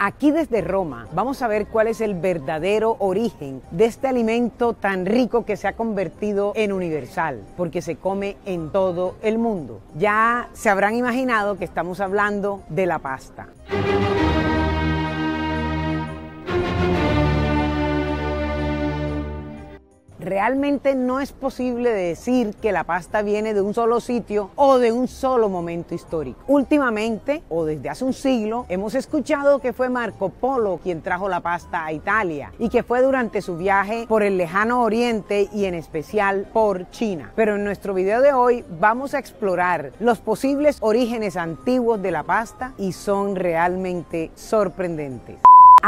Aquí desde Roma vamos a ver cuál es el verdadero origen de este alimento tan rico que se ha convertido en universal, porque se come en todo el mundo. Ya se habrán imaginado que estamos hablando de la pasta. Realmente no es posible decir que la pasta viene de un solo sitio o de un solo momento histórico. Últimamente, o desde hace un siglo, hemos escuchado que fue Marco Polo quien trajo la pasta a Italia y que fue durante su viaje por el lejano oriente y en especial por China. Pero en nuestro video de hoy vamos a explorar los posibles orígenes antiguos de la pasta y son realmente sorprendentes.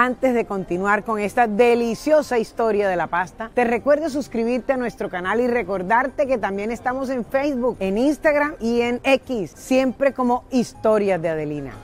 Antes de continuar con esta deliciosa historia de la pasta, te recuerdo suscribirte a nuestro canal y recordarte que también estamos en Facebook, en Instagram y en X, siempre como Historias de Adelina.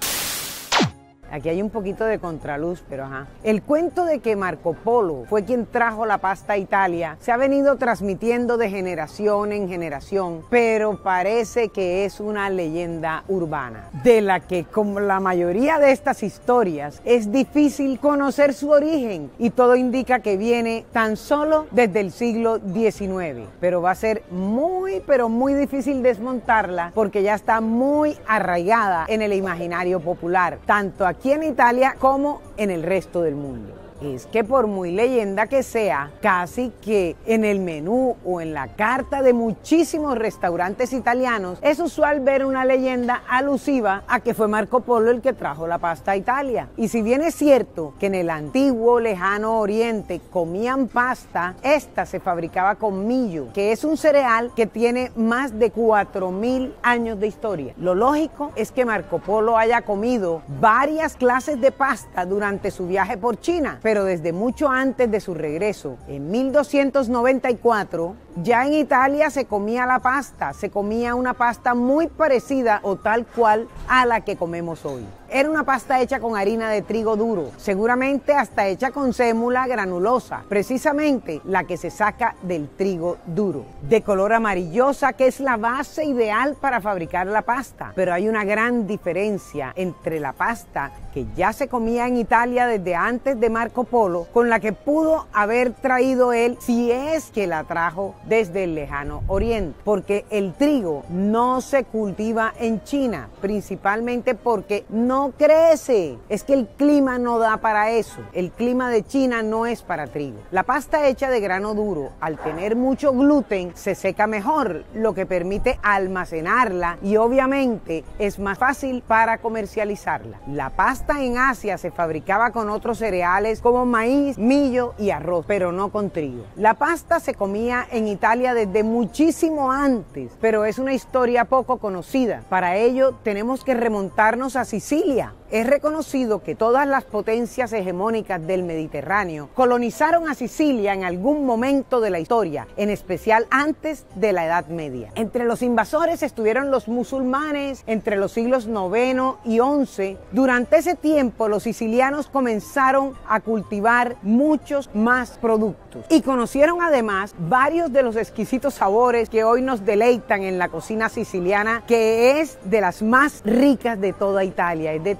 Aquí hay un poquito de contraluz, pero ajá. El cuento de que Marco Polo fue quien trajo la pasta a Italia se ha venido transmitiendo de generación en generación, pero parece que es una leyenda urbana, de la que como la mayoría de estas historias es difícil conocer su origen y todo indica que viene tan solo desde el siglo XIX, pero va a ser muy, pero muy difícil desmontarla porque ya está muy arraigada en el imaginario popular, tanto aquí aquí en Italia como en el resto del mundo es que por muy leyenda que sea, casi que en el menú o en la carta de muchísimos restaurantes italianos es usual ver una leyenda alusiva a que fue Marco Polo el que trajo la pasta a Italia. Y si bien es cierto que en el antiguo lejano oriente comían pasta, esta se fabricaba con millo, que es un cereal que tiene más de 4000 años de historia. Lo lógico es que Marco Polo haya comido varias clases de pasta durante su viaje por China pero desde mucho antes de su regreso, en 1294, ya en Italia se comía la pasta, se comía una pasta muy parecida o tal cual a la que comemos hoy. Era una pasta hecha con harina de trigo duro, seguramente hasta hecha con sémula granulosa, precisamente la que se saca del trigo duro, de color amarillosa que es la base ideal para fabricar la pasta. Pero hay una gran diferencia entre la pasta que ya se comía en Italia desde antes de Marco Polo con la que pudo haber traído él si es que la trajo desde el lejano oriente, porque el trigo no se cultiva en China, principalmente porque no crece. Es que el clima no da para eso. El clima de China no es para trigo. La pasta hecha de grano duro, al tener mucho gluten, se seca mejor, lo que permite almacenarla y obviamente es más fácil para comercializarla. La pasta en Asia se fabricaba con otros cereales como maíz, millo y arroz, pero no con trigo. La pasta se comía en Italia desde muchísimo antes, pero es una historia poco conocida. Para ello tenemos que remontarnos a Sicilia. Es reconocido que todas las potencias hegemónicas del Mediterráneo colonizaron a Sicilia en algún momento de la historia, en especial antes de la Edad Media. Entre los invasores estuvieron los musulmanes entre los siglos IX y XI. Durante ese tiempo los sicilianos comenzaron a cultivar muchos más productos y conocieron además varios de los exquisitos sabores que hoy nos deleitan en la cocina siciliana, que es de las más ricas de toda Italia, es de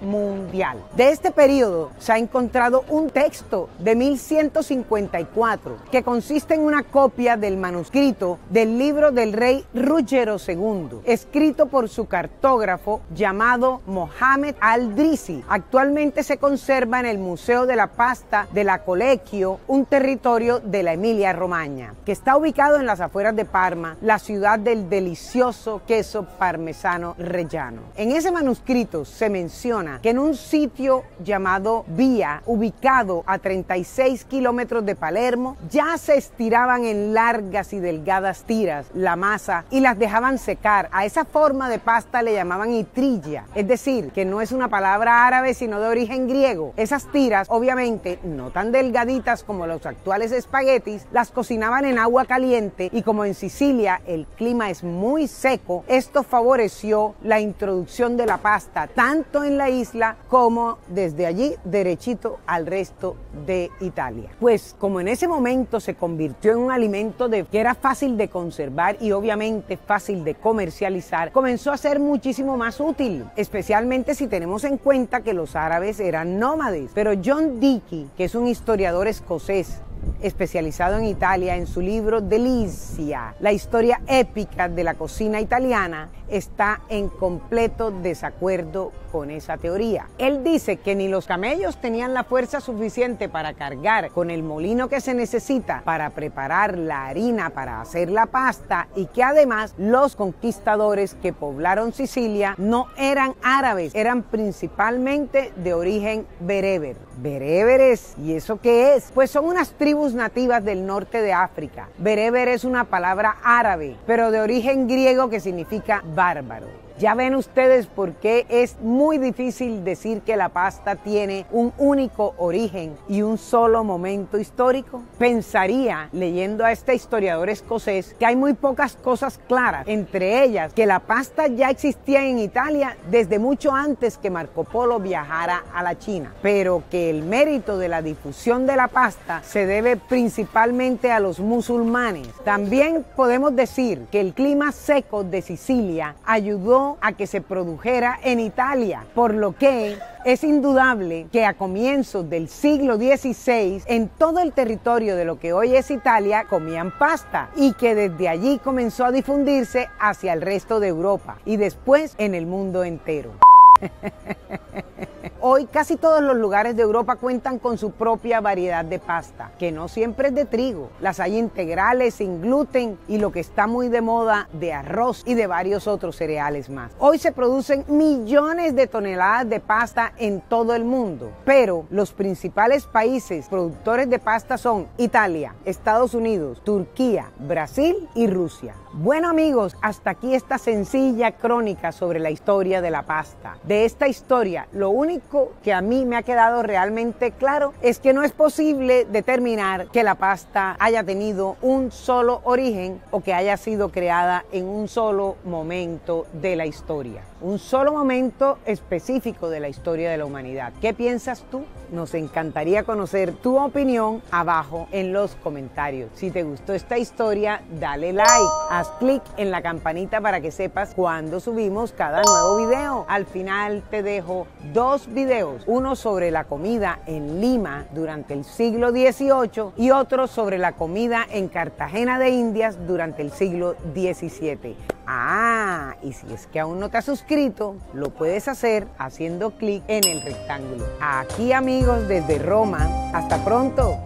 mundial. De este periodo se ha encontrado un texto de 1154 que consiste en una copia del manuscrito del libro del rey Ruggiero II, escrito por su cartógrafo llamado Mohamed al-Drisi. Actualmente se conserva en el Museo de la Pasta de la Colegio, un territorio de la Emilia Romagna, que está ubicado en las afueras de Parma, la ciudad del delicioso queso parmesano rellano. En ese manuscrito se menciona que en un sitio llamado Vía, ubicado a 36 kilómetros de Palermo, ya se estiraban en largas y delgadas tiras la masa y las dejaban secar. A esa forma de pasta le llamaban itrilla, es decir, que no es una palabra árabe sino de origen griego. Esas tiras, obviamente, no tan delgaditas como los actuales espaguetis, las cocinaban en agua caliente y como en Sicilia el clima es muy seco, esto favoreció la introducción de la pasta tanto en la isla como desde allí derechito al resto de Italia. Pues como en ese momento se convirtió en un alimento de, que era fácil de conservar y obviamente fácil de comercializar, comenzó a ser muchísimo más útil, especialmente si tenemos en cuenta que los árabes eran nómades. Pero John Dickey, que es un historiador escocés, especializado en Italia, en su libro Delicia, la historia épica de la cocina italiana, está en completo desacuerdo con esa teoría. Él dice que ni los camellos tenían la fuerza suficiente para cargar con el molino que se necesita para preparar la harina para hacer la pasta y que además los conquistadores que poblaron Sicilia no eran árabes, eran principalmente de origen bereber. Bereberes, ¿y eso qué es? Pues son unas tribus nativas del norte de África. Bereber es una palabra árabe, pero de origen griego que significa bárbaro. Ya ven ustedes por qué es muy difícil decir que la pasta tiene un único origen y un solo momento histórico. Pensaría, leyendo a este historiador escocés, que hay muy pocas cosas claras, entre ellas que la pasta ya existía en Italia desde mucho antes que Marco Polo viajara a la China, pero que el mérito de la difusión de la pasta se debe principalmente a los musulmanes. También podemos decir que el clima seco de Sicilia ayudó a que se produjera en Italia, por lo que es indudable que a comienzos del siglo XVI en todo el territorio de lo que hoy es Italia comían pasta y que desde allí comenzó a difundirse hacia el resto de Europa y después en el mundo entero. Hoy casi todos los lugares de Europa cuentan con su propia variedad de pasta, que no siempre es de trigo. Las hay integrales, sin gluten y lo que está muy de moda de arroz y de varios otros cereales más. Hoy se producen millones de toneladas de pasta en todo el mundo, pero los principales países productores de pasta son Italia, Estados Unidos, Turquía, Brasil y Rusia. Bueno amigos, hasta aquí esta sencilla crónica sobre la historia de la pasta. De esta historia, lo único que a mí me ha quedado realmente claro es que no es posible determinar que la pasta haya tenido un solo origen o que haya sido creada en un solo momento de la historia. Un solo momento específico de la historia de la humanidad. ¿Qué piensas tú? Nos encantaría conocer tu opinión abajo en los comentarios. Si te gustó esta historia, dale like clic en la campanita para que sepas cuando subimos cada nuevo video. Al final te dejo dos videos, uno sobre la comida en Lima durante el siglo XVIII y otro sobre la comida en Cartagena de Indias durante el siglo XVII. Ah, y si es que aún no te has suscrito, lo puedes hacer haciendo clic en el rectángulo. Aquí amigos desde Roma, hasta pronto.